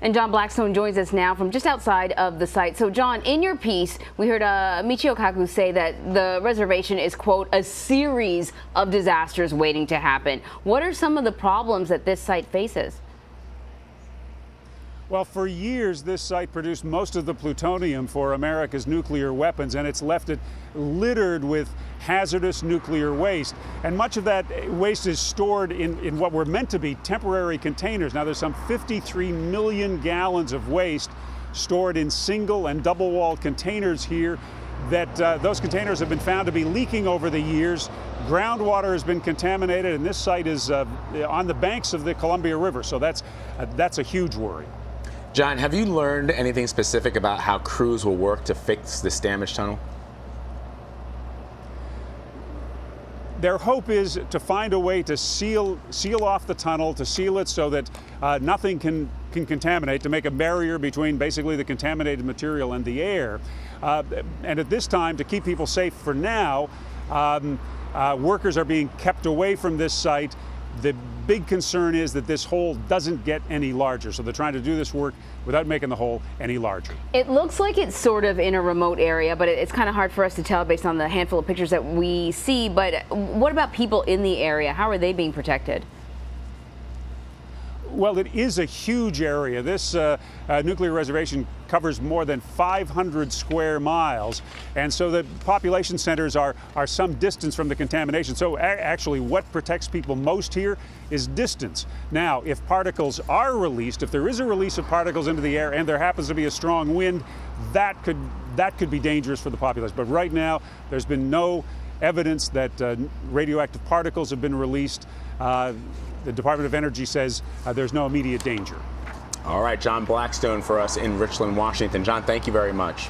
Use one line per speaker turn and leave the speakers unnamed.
And John Blackstone joins us now from just outside of the site. So, John, in your piece, we heard uh, Michio Kaku say that the reservation is, quote, a series of disasters waiting to happen. What are some of the problems that this site faces?
Well, for years, this site produced most of the plutonium for America's nuclear weapons, and it's left it littered with hazardous nuclear waste. And much of that waste is stored in, in what were meant to be temporary containers. Now, there's some 53 million gallons of waste stored in single and double walled containers here that uh, those containers have been found to be leaking over the years. Groundwater has been contaminated, and this site is uh, on the banks of the Columbia River. So that's, uh, that's a huge worry.
John, have you learned anything specific about how crews will work to fix this damaged tunnel?
Their hope is to find a way to seal seal off the tunnel, to seal it so that uh, nothing can can contaminate, to make a barrier between basically the contaminated material and the air. Uh, and at this time, to keep people safe for now, um, uh, workers are being kept away from this site the big concern is that this hole doesn't get any larger. So they're trying to do this work without making the hole any larger.
It looks like it's sort of in a remote area, but it's kind of hard for us to tell based on the handful of pictures that we see. But what about people in the area? How are they being protected?
Well, it is a huge area. This uh, uh, nuclear reservation covers more than 500 square miles, and so the population centers are, are some distance from the contamination. So actually, what protects people most here is distance. Now, if particles are released, if there is a release of particles into the air and there happens to be a strong wind, that could, that could be dangerous for the population. But right now, there's been no evidence that uh, radioactive particles have been released. Uh, the Department of Energy says uh, there's no immediate danger.
All right, John Blackstone for us in Richland, Washington. John, thank you very much.